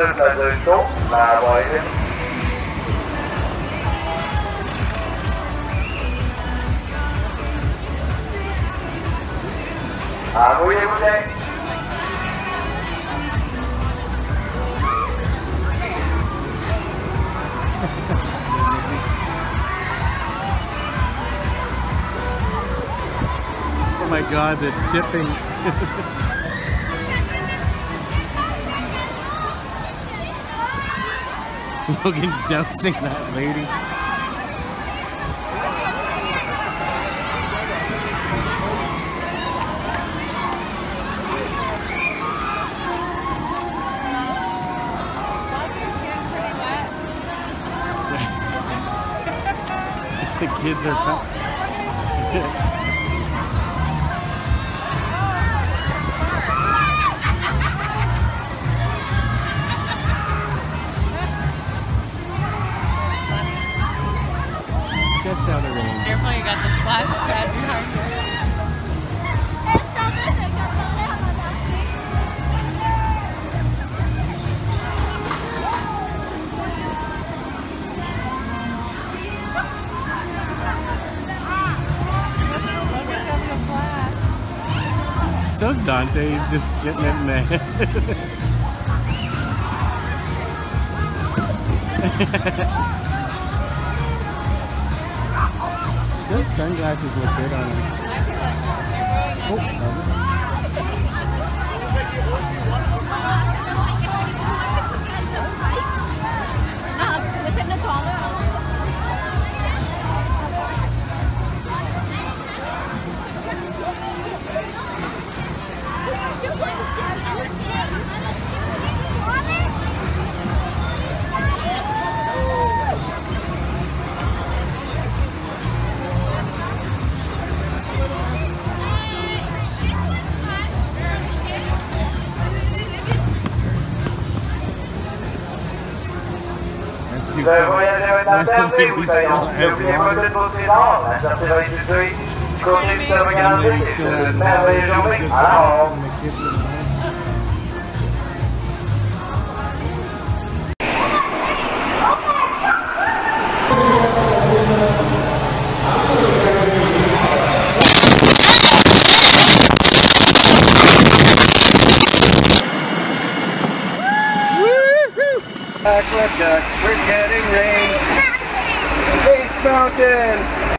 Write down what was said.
Zresztą na wojnie. Hamuje tutaj. Oh my god, it's tipping. Logan's dowsing that lady. the kids are. Of range. Careful, you got the splash pad behind you. Logan's having a blast. So Dante, he's just getting it in Those sunglasses look good on him. Oh, più. Dove vogliate andare a Berlino? Io mi ricordo il Bosnino, la sapeva di tutti i concetti che erano in grado di essere. Journée. Alors, Aqueduct, we're getting rain. Space Mountain.